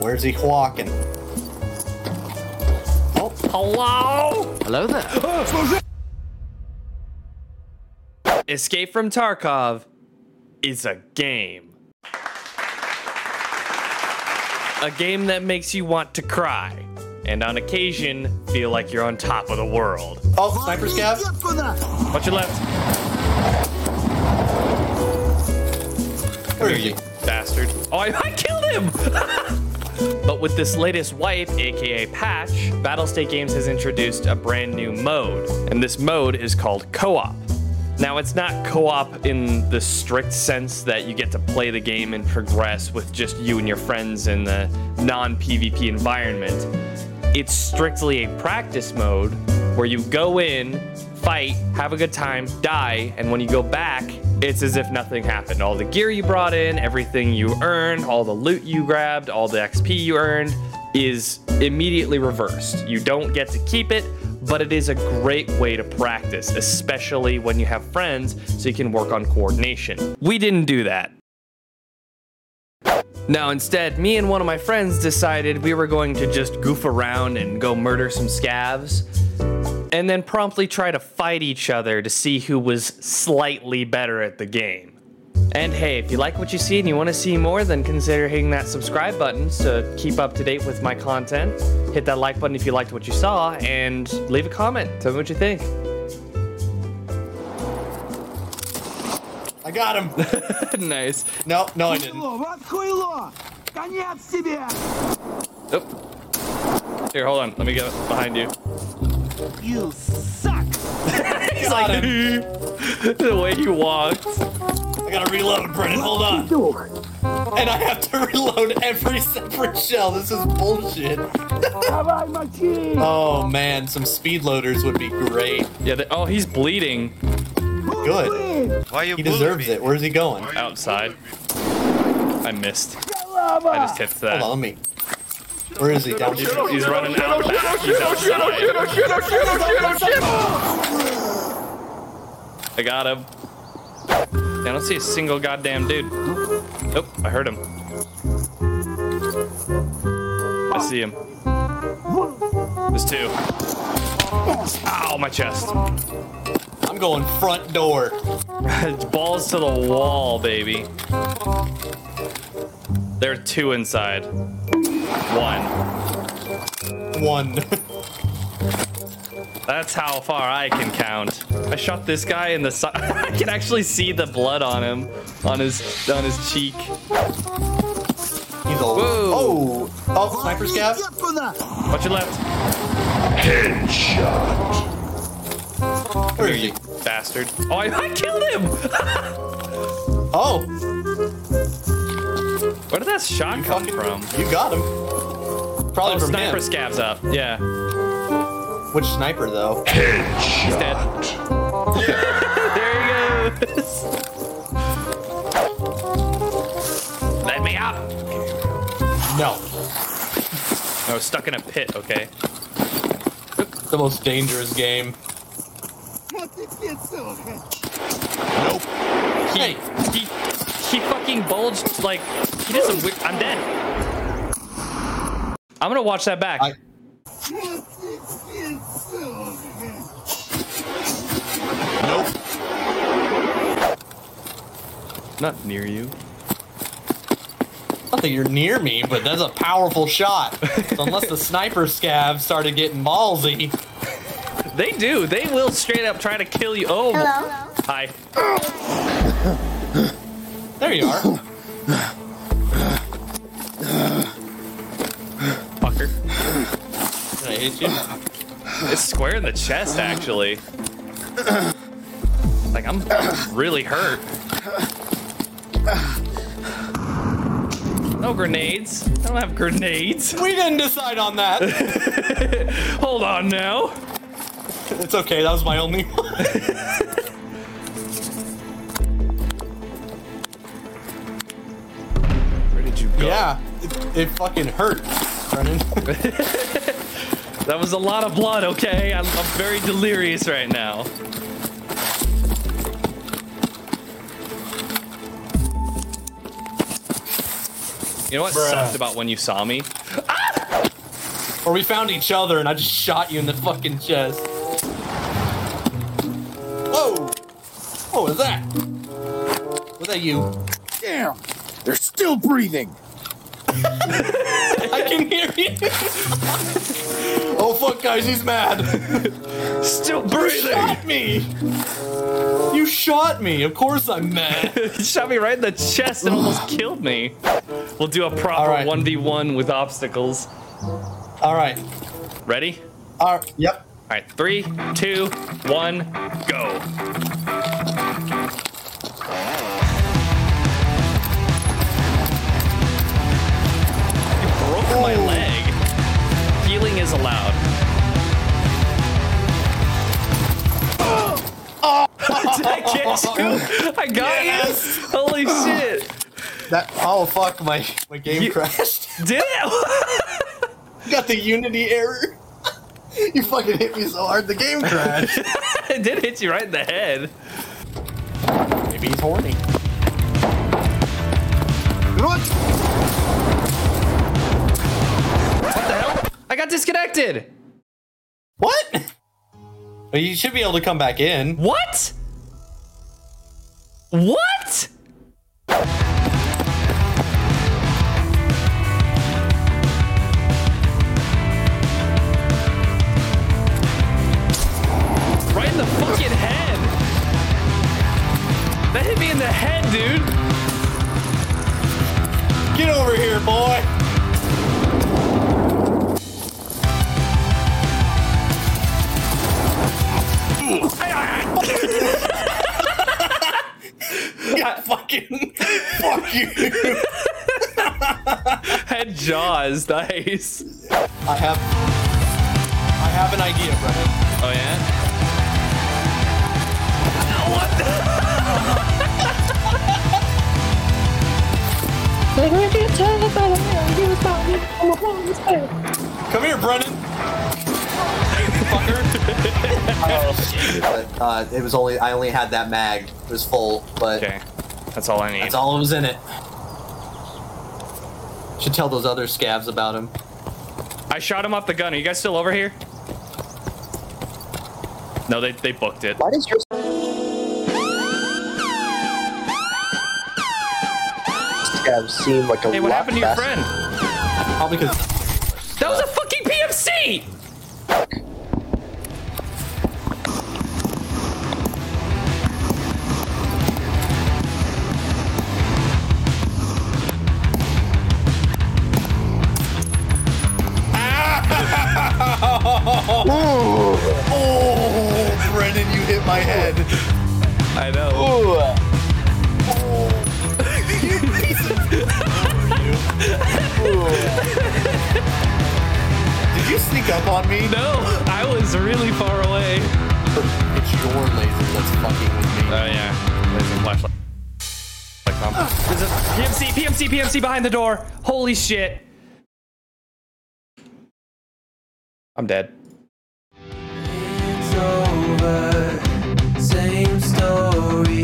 Where's he walking? Oh, Hello? Hello there. Escape from Tarkov is a game. A game that makes you want to cry, and on occasion, feel like you're on top of the world. oh, sniper scav. Watch your left. Where Here, is you he? bastard. Oh, I, I killed him! with this latest wipe, aka patch, Battlestate Games has introduced a brand new mode, and this mode is called co-op. Now, it's not co-op in the strict sense that you get to play the game and progress with just you and your friends in the non-PvP environment. It's strictly a practice mode where you go in, fight, have a good time, die, and when you go back, it's as if nothing happened. All the gear you brought in, everything you earned, all the loot you grabbed, all the XP you earned is immediately reversed. You don't get to keep it, but it is a great way to practice, especially when you have friends so you can work on coordination. We didn't do that. Now, instead, me and one of my friends decided we were going to just goof around and go murder some scavs, and then promptly try to fight each other to see who was slightly better at the game. And hey, if you like what you see and you want to see more, then consider hitting that subscribe button to keep up to date with my content. Hit that like button if you liked what you saw, and leave a comment. Tell me what you think. I got him. nice. No, no, I didn't. Here, hold on. Let me get behind you. You suck. He's got like the way he walks. I gotta reload, Brennan. Hold on. And I have to reload every separate shell. This is bullshit. oh man, some speed loaders would be great. Yeah. They, oh, he's bleeding. Good. Why you? He deserves me? it. Where's he going? Outside. I missed. I just tipped that. Hold on, let me. Where is he? Down He's, here. he's running out back. He's outside. I got him. I don't see a single goddamn dude. Oh, I heard him. I see him. There's two. Ow, my chest. I'm going front door. Balls to the wall, baby. There are two inside. One. One. That's how far I can count. I shot this guy in the side. I can actually see the blood on him, on his on his cheek. He's old. Oh, oh, sniper scav. Watch your left. Headshot. Where are you, bastard? Oh, I, I killed him! oh! Where did that shot you come from? You got him. Probably oh, from sniper him. scavs up. Yeah. Which sniper though? Headshot. He's dead. there he goes. Let me up. No. I was stuck in a pit. Okay. The most dangerous game. Nope. He, hey. he, he fucking bulged like he did some weird. I'm dead. I'm gonna watch that back. I nope. Not near you. Not that you're near me, but that's a powerful shot. So unless the sniper scav started getting ballsy. They do. They will straight up try to kill you. Oh. Hello. Hi. there you are. Hit you? It's square in the chest, actually. Like, I'm really hurt. No grenades. I don't have grenades. We didn't decide on that. Hold on now. It's okay. That was my only one. Where did you go? Yeah, it, it fucking hurt, Brennan. That was a lot of blood, okay? I'm, I'm very delirious right now. You know what Bruh. sucked about when you saw me? Ah! Or we found each other and I just shot you in the fucking chest. Whoa! What was that? Was that you? Damn. They're still breathing. I can hear you. oh fuck, guys, he's mad. Still You breathing. shot me. You shot me. Of course I'm mad. He shot me right in the chest and almost killed me. We'll do a proper All right. 1v1 with obstacles. All right. Ready? All right. Yep. All right, three, two, one, go. Broke my leg. Healing is allowed. Did I get you? I got Yes. you. Holy shit! That. Oh fuck, my my game You- crashed. Did it? Got the Unity error. You fucking hit me so hard, the game crashed. it did hit you right in the head. Maybe he's horny. What? I got disconnected. What? Well, you should be able to come back in. What? What? Right in the fucking head. That hit me in the head, dude. Get over here, boy. Fucking fuck you. Head jaws, nice. I have I have an idea, Brennan. Oh yeah? What the Come here, Brennan. Fucker. but uh, it was only I only had that mag. It was full, but Okay. That's all I need. That's all that was in it. Should tell those other scavs about him. I shot him off the gun. Are you guys still over here? No, they, they booked it. why does yours scav seem like a Hey, what lot happened to your faster? friend? Probably because That was a fucking PMC! My head. I know. Did you sneak up on me? No, I was really far away. It's your laser that's fucking with me. Oh, yeah. There's a flashlight. Like, There's a PMC, PMC, PMC behind the door. Holy shit. I'm dead. It's story.